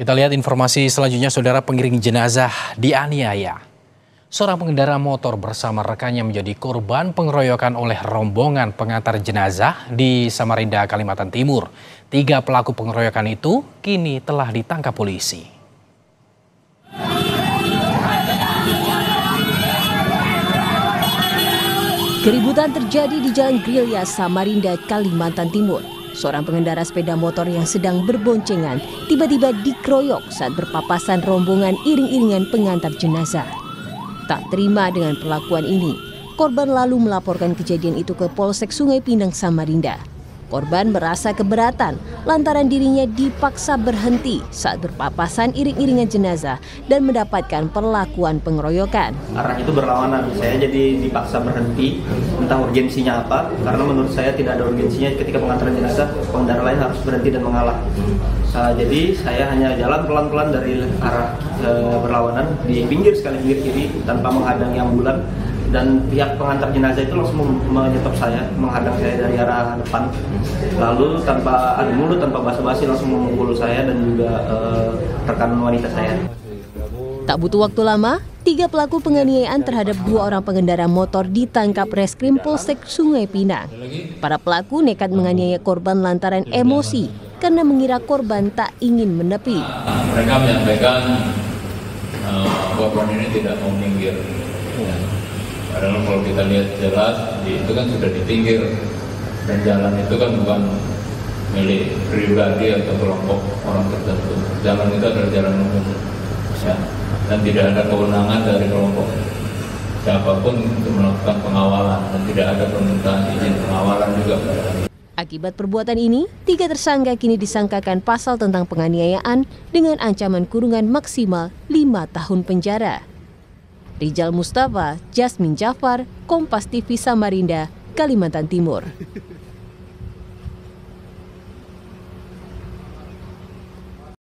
Kita lihat informasi selanjutnya, saudara pengiring jenazah dianiaya. Seorang pengendara motor bersama rekannya menjadi korban pengeroyokan oleh rombongan pengantar jenazah di Samarinda, Kalimantan Timur. Tiga pelaku pengeroyokan itu kini telah ditangkap polisi. Keributan terjadi di Jalan Grilya, Samarinda, Kalimantan Timur. Seorang pengendara sepeda motor yang sedang berboncengan tiba-tiba dikeroyok saat berpapasan rombongan iring-iringan pengantar jenazah. Tak terima dengan perlakuan ini, korban lalu melaporkan kejadian itu ke Polsek Sungai Pinang Samarinda. Korban merasa keberatan lantaran dirinya dipaksa berhenti saat berpapasan iring-iringan jenazah dan mendapatkan perlakuan pengeroyokan. Arah itu berlawanan, saya jadi dipaksa berhenti, entah urgensinya apa, karena menurut saya tidak ada urgensinya ketika pengantaran jenazah, pengendara lain harus berhenti dan mengalah. Nah, jadi saya hanya jalan pelan-pelan dari arah e, berlawanan di pinggir sekali pinggir kiri tanpa menghadangi ambulan dan pihak pengantar jenazah itu langsung menyetop saya, menghadang saya dari arah depan. Lalu tanpa adu mulut, tanpa basa-basi langsung memukul saya dan juga uh, rekan wanita saya. Tak butuh waktu lama, tiga pelaku penganiayaan terhadap dua orang pengendara motor ditangkap reskrim Polsek Sungai Pinang. Para pelaku nekat menganiaya korban lantaran emosi karena mengira korban tak ingin menepi. Mereka menyampaikan uh, korban ini tidak mau minggir. Ya Padahal kalau kita lihat jelas, itu kan sudah ditinggir dan jalan itu kan bukan milik pribadi atau kelompok orang tertentu. Jalan itu adalah jalan umum, ya. dan tidak ada kewenangan dari kelompok siapa pun untuk melakukan pengawalan dan tidak ada permintaan izin pengawalan juga Akibat perbuatan ini, tiga tersangka kini disangkakan pasal tentang penganiayaan dengan ancaman kurungan maksimal lima tahun penjara. Rijal Mustafa, Jasmine Jafar, Kompas TV Samarinda, Kalimantan Timur.